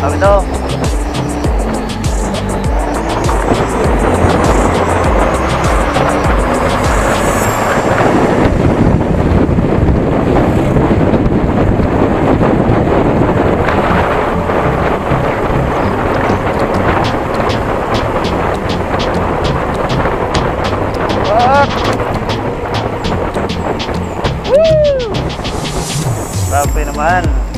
Sabi to. Grabe naman.